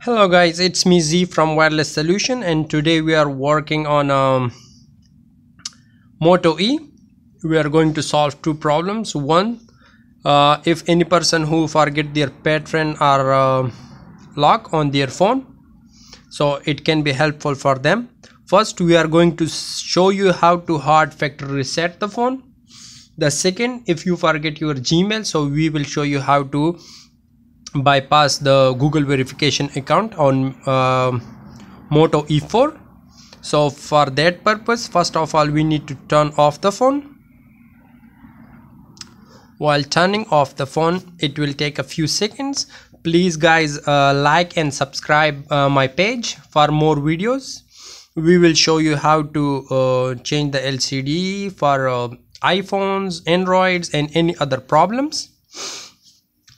Hello guys, it's me Z from Wireless Solution and today we are working on um, Moto E. We are going to solve two problems. One, uh, if any person who forget their patron or uh, lock on their phone, so it can be helpful for them. First, we are going to show you how to hard factory reset the phone. The second, if you forget your Gmail, so we will show you how to bypass the google verification account on uh, moto e4 so for that purpose first of all we need to turn off the phone. While turning off the phone it will take a few seconds. Please guys uh, like and subscribe uh, my page for more videos. We will show you how to uh, change the lcd for uh, iphones androids and any other problems.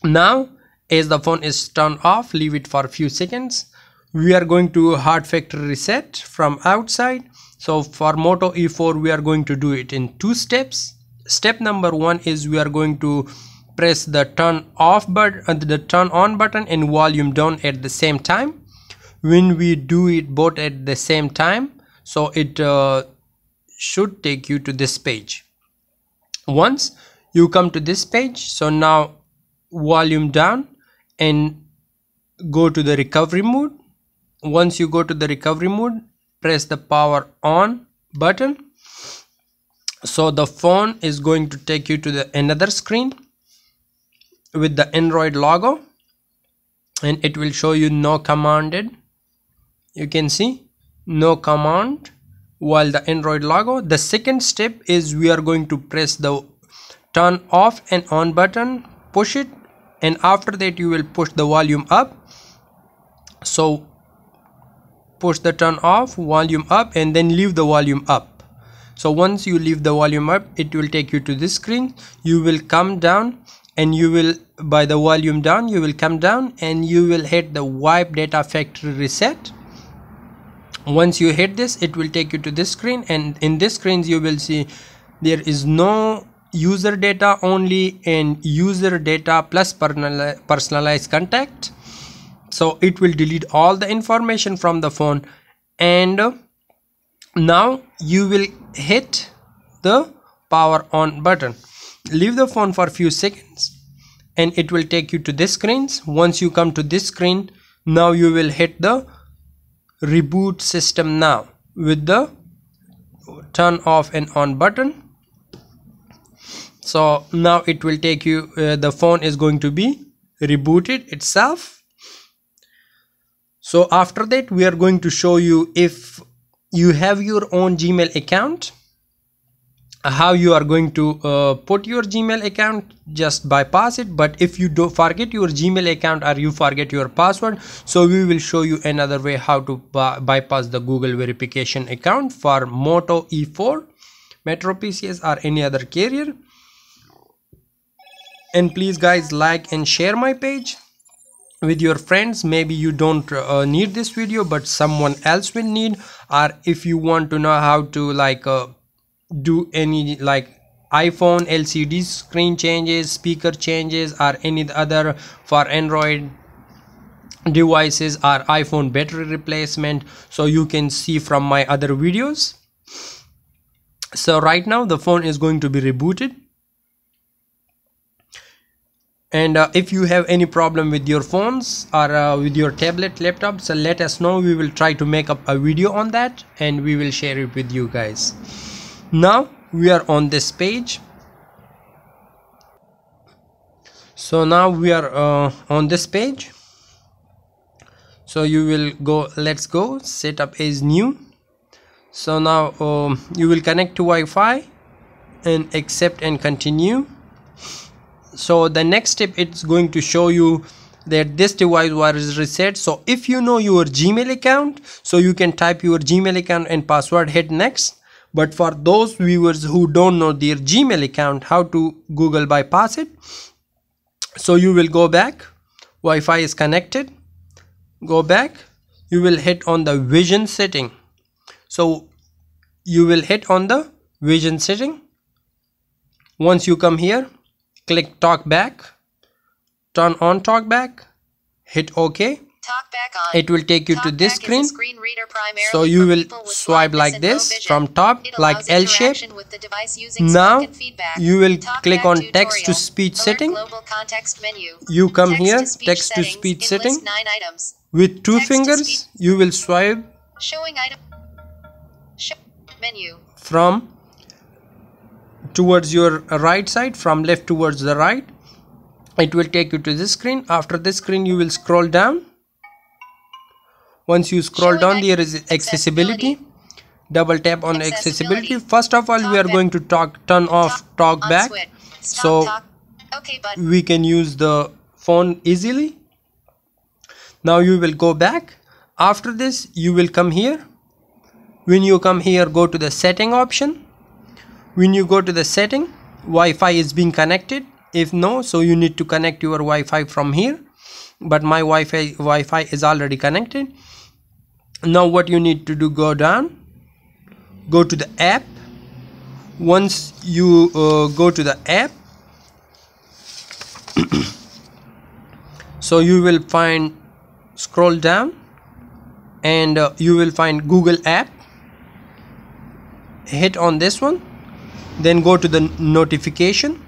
Now as the phone is turned off leave it for a few seconds. We are going to hard factory reset from outside. So for moto e4 we are going to do it in two steps. Step number one is we are going to press the turn off button uh, the turn on button and volume down at the same time. When we do it both at the same time so it uh, should take you to this page. Once you come to this page so now volume down and go to the recovery mode. Once you go to the recovery mode press the power on button. So the phone is going to take you to the another screen with the android logo and it will show you no commanded. You can see no command while the android logo. The second step is we are going to press the turn off and on button. Push it and after that you will push the volume up. So push the turn off volume up and then leave the volume up. So once you leave the volume up it will take you to this screen. You will come down and you will by the volume down you will come down and you will hit the wipe data factory reset. Once you hit this it will take you to this screen and in this screen you will see there is no user data only and user data plus personalized contact. So it will delete all the information from the phone. And now you will hit the power on button. Leave the phone for a few seconds and it will take you to this screens once you come to this screen now you will hit the reboot system now with the turn off and on button so now it will take you uh, the phone is going to be rebooted itself. So after that we are going to show you if you have your own gmail account how you are going to uh, put your gmail account just bypass it. But if you do forget your gmail account or you forget your password so we will show you another way how to bypass the google verification account for moto e4 metro pcs or any other carrier and please guys like and share my page with your friends. Maybe you don't uh, need this video but someone else will need. Or if you want to know how to like uh, do any like iphone lcd screen changes speaker changes or any other for android devices or iphone battery replacement so you can see from my other videos. So right now the phone is going to be rebooted and uh, if you have any problem with your phones or uh, with your tablet laptop so let us know. We will try to make up a video on that and we will share it with you guys. Now we are on this page. So now we are uh, on this page. So you will go let's go. Setup is new. So now um, you will connect to Wi-Fi and accept and continue so the next step it's going to show you that this device was reset. So if you know your gmail account so you can type your gmail account and password hit next. But for those viewers who don't know their gmail account how to google bypass it. So you will go back. Wi-fi is connected. Go back. You will hit on the vision setting. So you will hit on the vision setting. Once you come here click talkback turn on talkback hit ok Talkback on. it will take you to this Talkback is a screen reader So you will swipe like this from top, It like L shape. with the device using Now, you will click on text to speech Alert setting. You come Text here, to text to speech setting. With two Text fingers you will swipe Showing item. Show menu. from towards your right side from left towards the right. It will take you to this screen. After this screen you will scroll down. Once you scroll down there is accessibility. double tap on accessibility. first of all we are Talk going to talk turn off Talk talk back. So talk. Okay we can use the phone easily. Now you will go back. After this you will come here. When you come here go to the setting option when you go to the setting Wi-Fi is being connected. If no so you need to connect your Wi-Fi from here. But my Wi-Fi Wi-Fi is already connected. Now what you need to do go down. Go to the app. Once you uh, go to the app so you will find scroll down and uh, you will find google app. Hit on this one then go to the notification.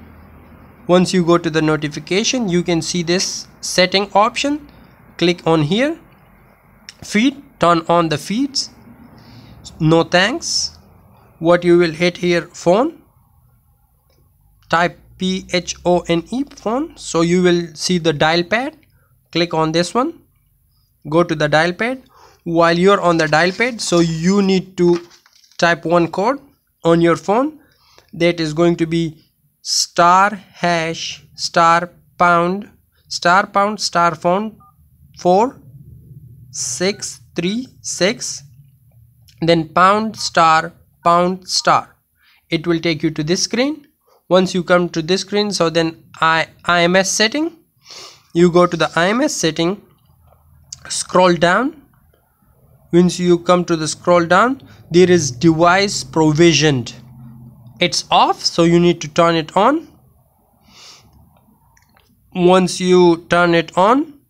Once you go to the notification you can see this setting option. Click on here. Feed turn on the feeds. No thanks. What you will hit here phone. Type p h o n e phone. So you will see the dial pad. Click on this one. Go to the dial pad. While you're on the dial pad so you need to type one code on your phone that is going to be star hash star pound star pound star phone 4 6 3 6 then pound star pound star. It will take you to this screen. Once you come to this screen so then I, IMS setting. You go to the IMS setting scroll down. Once you come to the scroll down there is device provisioned it's off so you need to turn it on. Once you turn it on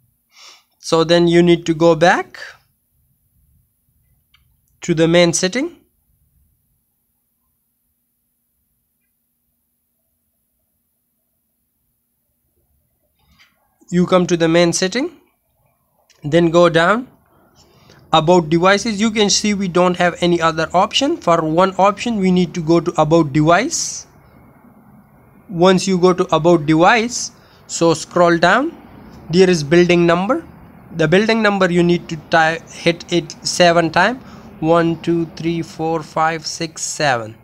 so then you need to go back to the main setting. You come to the main setting then go down about devices you can see we don't have any other option. For one option we need to go to about device. Once you go to about device so scroll down. There is building number. The building number you need to ty- hit it seven time. One two three four five six seven.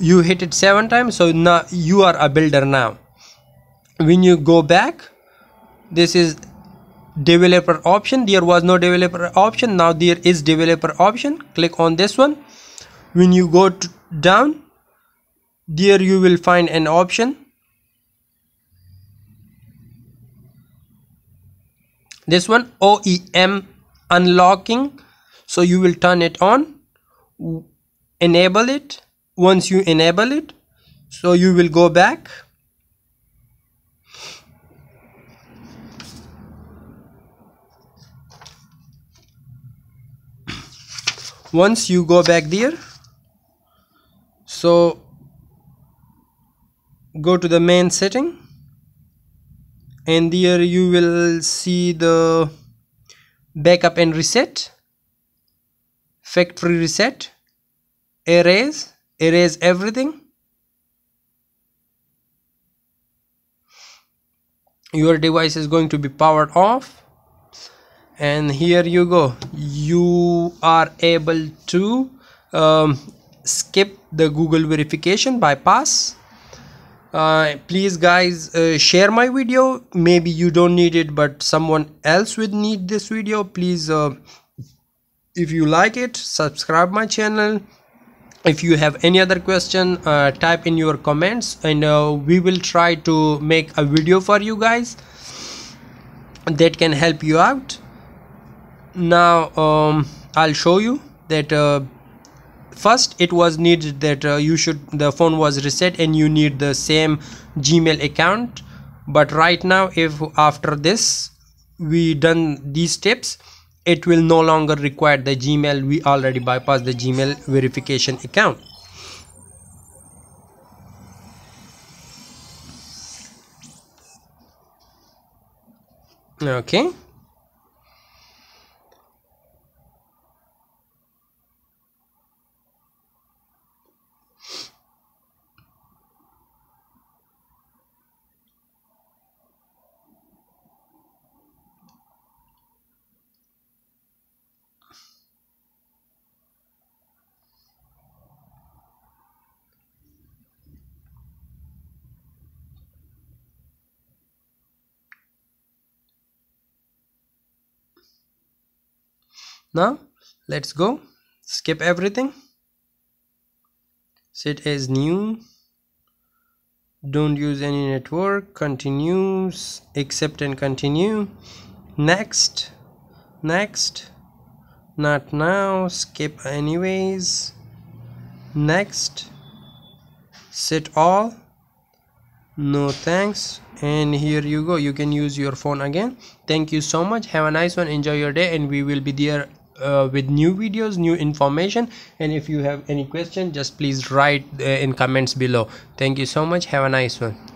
You hit it seven times so now you are a builder now. When you go back this is developer option. There was no developer option. Now there is developer option. Click on this one. When you go down there you will find an option. This one OEM unlocking. So you will turn it on. Enable it. Once you enable it so you will go back once you go back there so go to the main setting and there you will see the backup and reset factory reset erase erase everything. Your device is going to be powered off and here you go. You are able to um, skip the google verification bypass. Uh, please guys uh, share my video. Maybe you don't need it but someone else would need this video. Please uh, if you like it subscribe my channel. If you have any other question uh, type in your comments and uh, we will try to make a video for you guys that can help you out now um, I'll show you that uh, first it was needed that uh, you should the phone was reset and you need the same Gmail account. But right now if after this we done these steps it will no longer require the gmail. We already bypassed the gmail verification account. Okay now let's go. Skip everything. Set as new. Don't use any network. Continues accept and continue. Next. Next. Not now. Skip anyways. Next. Set all. No thanks. And here you go. You can use your phone again. Thank you so much. Have a nice one. Enjoy your day and we will be there uh, with new videos new information. And if you have any question just please write uh, in comments below. Thank you so much. Have a nice one